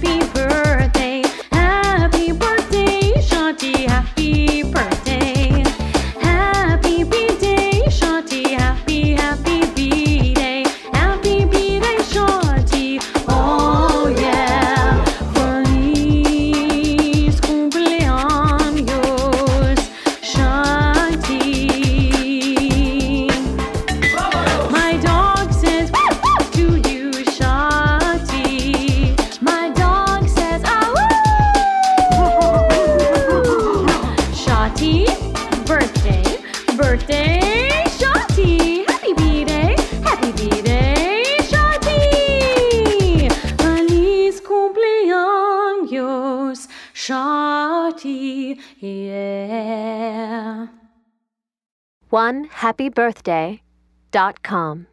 be Shotty, birthday, birthday, Shotty. Happy birthday, happy birthday, Shotty. Feliz cumpleaños, Shotty, yeah. One happy birthday dot com.